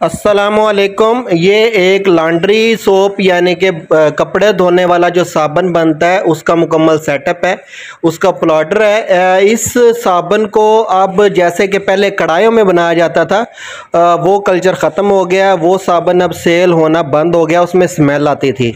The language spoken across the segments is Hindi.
असलकुम ये एक लॉन्ड्री सोप यानी कि कपड़े धोने वाला जो साबन बनता है, उसका मुकम्मल सेटअप है। उसका प्लाडर है। इस साबन को अब जैसे कि पहले कढ़ाइयों में बनाया जाता था वो कल्चर ख़त्म हो गया, वो साबन अब सेल होना बंद हो गया, उसमें स्मेल आती थी।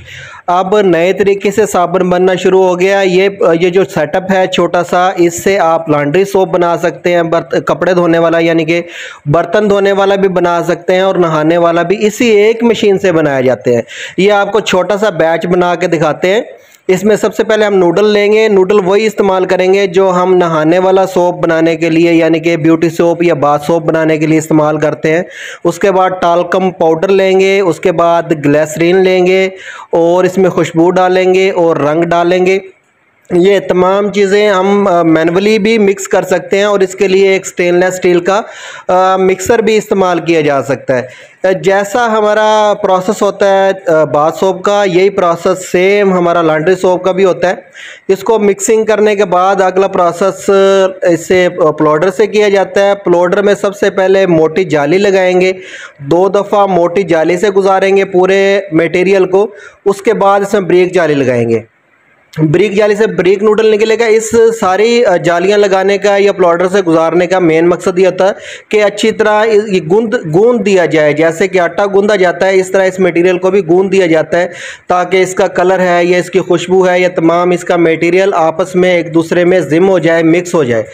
अब नए तरीके से साबुन बनना शुरू हो गया। ये ये जो सेटअप है छोटा सा, इससे आप लॉन्ड्री सोप बना सकते हैं, बर्त, कपड़े धोने वाला, यानी कि बर्तन धोने वाला भी बना सकते हैं और नहाने वाला भी इसी एक मशीन से बनाए जाते हैं। ये आपको छोटा सा बैच बना के दिखाते हैं। इसमें सबसे पहले हम नूडल लेंगे। नूडल वही इस्तेमाल करेंगे जो हम नहाने वाला सोप बनाने के लिए, यानी कि ब्यूटी सोप या बाथ सोप बनाने के लिए इस्तेमाल करते हैं। उसके बाद टालकम पाउडर लेंगे, उसके बाद ग्लैसरीन लेंगे और इसमें खुशबू डालेंगे और रंग डालेंगे। ये तमाम चीज़ें हम मैनुअली भी मिक्स कर सकते हैं और इसके लिए एक स्टेनलेस स्टील का आ, मिक्सर भी इस्तेमाल किया जा सकता है। जैसा हमारा प्रोसेस होता है बाथ सोप का यही प्रोसेस सेम हमारा लॉन्ड्री सोप का भी होता है। इसको मिक्सिंग करने के बाद अगला प्रोसेस इसे प्लोडर से किया जाता है। प्लोडर में सबसे पहले मोटी जाली लगाएँगे। दो दफ़ा मोटी जाली से गुजारेंगे पूरे मटेरियल को। उसके बाद इसमें ब्रेक जाली लगाएँगे। ब्रिक जाली से ब्रिक नूडल निकलेगा इस सारी जालियाँ लगाने का या प्लॉटर से गुजारने का मेन मकसद ये होता है कि अच्छी तरह गूंद गूंद दिया जाए। जैसे कि आटा गूंदा जाता है, इस तरह इस मटेरियल को भी गूंद दिया जाता है ताकि इसका कलर है या इसकी खुशबू है या तमाम इसका मटेरियल आपस में एक दूसरे में जिम हो जाए मिक्स हो जाए।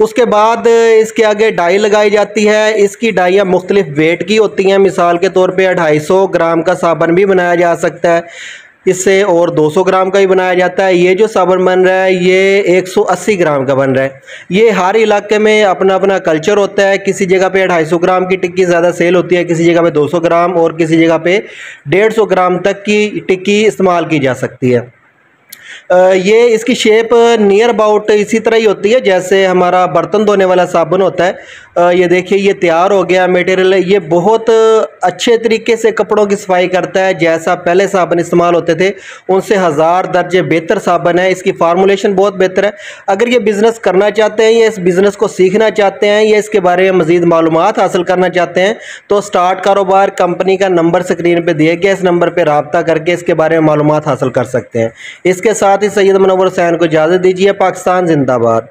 उसके बाद इसके आगे डाई लगाई जाती है। इसकी डाइयाँ मुख्तलिफ़ वेट की होती हैं। मिसाल के तौर पर अढ़ाई ग्राम का साबन भी बनाया जा सकता है। इससे और 200 ग्राम का ही बनाया जाता है। ये जो साबुन बन रहा है, ये 180 ग्राम का बन रहा है। ये हर इलाके में अपना अपना कल्चर होता है। किसी जगह पे 250 ग्राम की टिक्की ज़्यादा सेल होती है, किसी जगह पे 200 ग्राम और किसी जगह पे 150 ग्राम तक की टिक्की इस्तेमाल की जा सकती है। ये इसकी शेप नियर अबाउट इसी तरह ही होती है, जैसे हमारा बर्तन धोने वाला साबुन होता है। ये देखिए, ये तैयार हो गया मटेरियल ये बहुत अच्छे तरीके से कपड़ों की सफ़ाई करता है, जैसा पहले साबुन इस्तेमाल होते थे, उनसे हज़ार दर्जे बेहतर साबुन है। इसकी फार्मूलेशन बहुत बेहतर है। अगर ये बिज़नेस करना चाहते हैं, या इस बिज़नेस को सीखना चाहते हैं, या इसके बारे में मज़ीद मालूम हासिल करना चाहते हैं तो स्टार्ट कारोबार कंपनी का नंबर स्क्रीन पर दिए गया इस नंबर पर रबता करके इसके बारे में मालूम हासिल कर सकते हैं। इसके साथ ही सैयद मनवर हुसैन को इजाज़त दीजिए, पाकिस्तान जिंदाबाद।